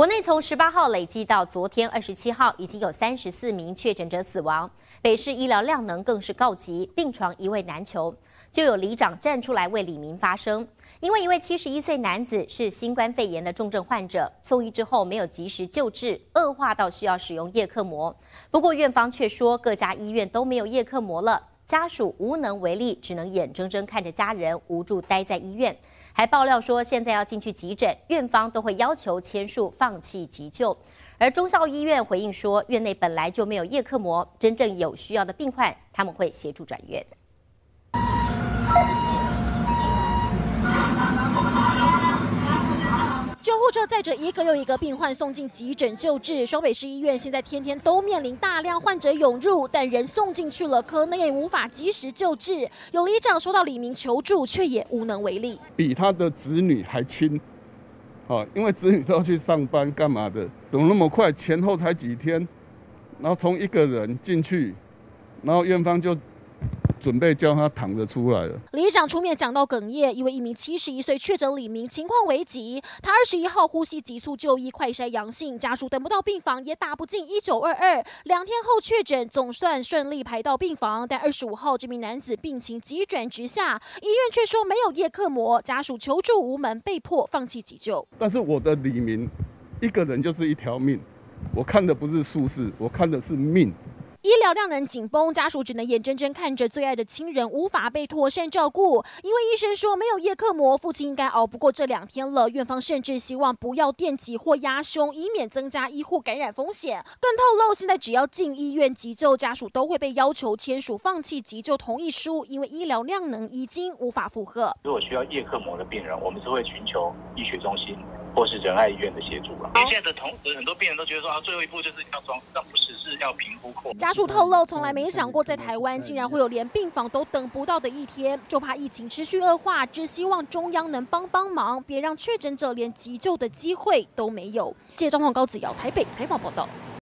国内从十八号累计到昨天二十七号，已经有三十四名确诊者死亡。北市医疗量能更是告急，病床一位难求。就有里长站出来为李明发声，因为一位七十一岁男子是新冠肺炎的重症患者，送医之后没有及时救治，恶化到需要使用叶克膜。不过院方却说各家医院都没有叶克膜了，家属无能为力，只能眼睁睁看着家人无助待在医院。还爆料说现在要进去急诊，院方都会要求签署放弃急救。而中校医院回应说，院内本来就没有叶克膜，真正有需要的病患他们会协助转院。救护车载着一个又一个病患送进急诊救治。双北市医院现在天天都面临大量患者涌入，但人送进去了，可能也无法及时救治。有里长收到李明求助，却也无能为力。比他的子女还亲，啊，因为子女都要去上班干嘛的？怎么那么快？前后才几天，然后从一个人进去，然后院方就。准备叫他躺着出来了。里长出面讲到哽咽，因为一名七十一岁确诊李明情况危急，他二十一号呼吸急促就医，快筛阳性，家属等不到病房，也打不进一九二二。两天后确诊，总算顺利排到病房，但二十五号这名男子病情急转直下，医院却说没有叶克膜，家属求助无门，被迫放弃急救。但是我的李明，一个人就是一条命，我看的不是术士，我看的是命。医疗量能紧绷，家属只能眼睁睁看着最爱的亲人无法被妥善照顾。因为医生说没有叶克膜，父亲应该熬不过这两天了。院方甚至希望不要电击或压胸，以免增加医护感染风险。更透露，现在只要进医院急救，家属都会被要求签署放弃急救同意书，因为医疗量能已经无法负荷。如果需要叶克膜的病人，我们是会寻求医学中心或是仁爱医院的协助了。现在的同时，很多病人都觉得说啊，最后一步就是要装，但不是，是要评估过。家属透露，从来没想过在台湾竟然会有连病房都等不到的一天，就怕疫情持续恶化，只希望中央能帮帮忙，别让确诊者连急救的机会都没有。记者张宏高子瑶台北采访报道。